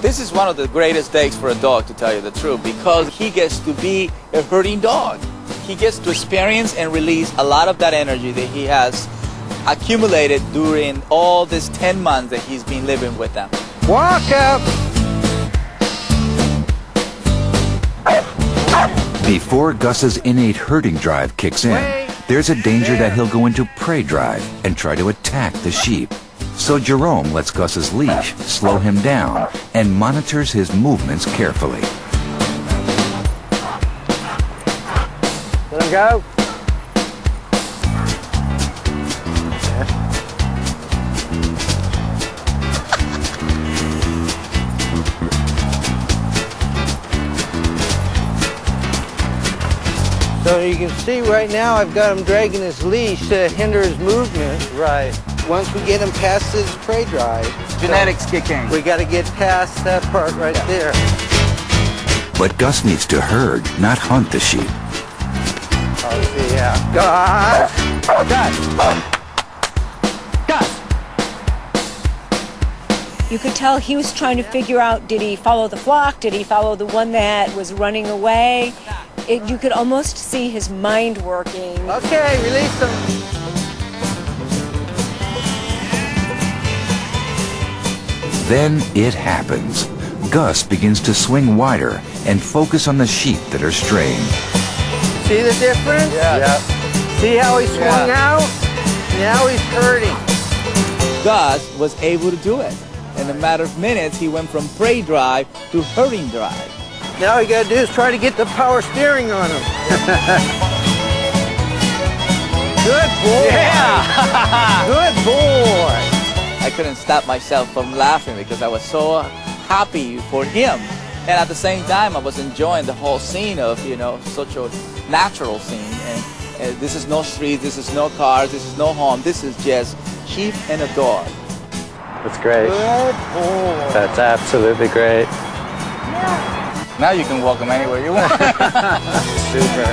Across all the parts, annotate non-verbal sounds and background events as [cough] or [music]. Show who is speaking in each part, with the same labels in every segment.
Speaker 1: This is one of the greatest days for a dog, to tell you the truth, because he gets to be a herding dog. He gets to experience and release a lot of that energy that he has accumulated during all these 10 months that he's been living with them.
Speaker 2: Walk up!
Speaker 3: Before Gus's innate herding drive kicks in, there's a danger that he'll go into prey drive and try to attack the sheep. So Jerome lets Gus's leash slow him down and monitors his movements carefully.
Speaker 2: Let him go. So you can see right now I've got him dragging his leash to hinder his movement. Right. Once we get him past his prey drive,
Speaker 1: Genetics kicking.
Speaker 2: we got to get past that part right there.
Speaker 3: But Gus needs to herd, not hunt the sheep.
Speaker 2: Oh, see, yeah. Gus! Gus!
Speaker 4: You could tell he was trying to figure out did he follow the flock? Did he follow the one that was running away? It, you could almost see his mind working.
Speaker 2: Okay, release him.
Speaker 3: Then it happens. Gus begins to swing wider and focus on the sheep that are straying.
Speaker 2: See the difference?
Speaker 1: Yeah.
Speaker 2: See how he swung
Speaker 1: Yeah.
Speaker 2: out? Now he's herding.
Speaker 1: Gus was able to do it. In a matter of minutes, he went from prey drive to herding drive.
Speaker 2: Now all you gotta do is try to get the power steering on him. [laughs] Good boy. Yeah. [laughs] Good boy.
Speaker 1: I couldn't stop myself from laughing because I was so happy for him. And at the same time, I was enjoying the whole scene of, you know, such a natural scene. And, and this is no street, this is no cars, this is no home. This is just sheep and a dog.
Speaker 5: That's great.
Speaker 2: Good boy.
Speaker 5: That's absolutely great.
Speaker 1: Now you can walk him anywhere you want. [laughs]
Speaker 5: Super.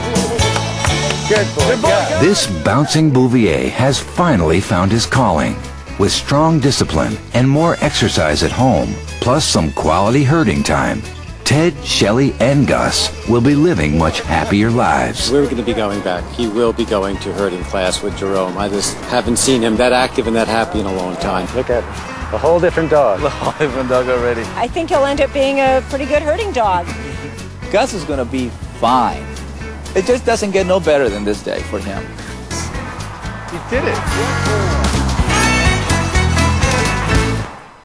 Speaker 2: Good boy. Good
Speaker 3: This bouncing Bouvier has finally found his calling. With strong discipline and more exercise at home, plus some quality herding time, Ted, Shelley, and Gus will be living much happier lives.
Speaker 5: We're going to be going back. He will be going to herding class with Jerome. I just haven't seen him that active and that happy in a long time. Look at him. A whole different dog. [laughs]
Speaker 1: A whole different dog already.
Speaker 4: I think he'll end up being a pretty good herding dog.
Speaker 1: Gus is gonna be fine. It just doesn't get no better than this day for him.
Speaker 2: He did it.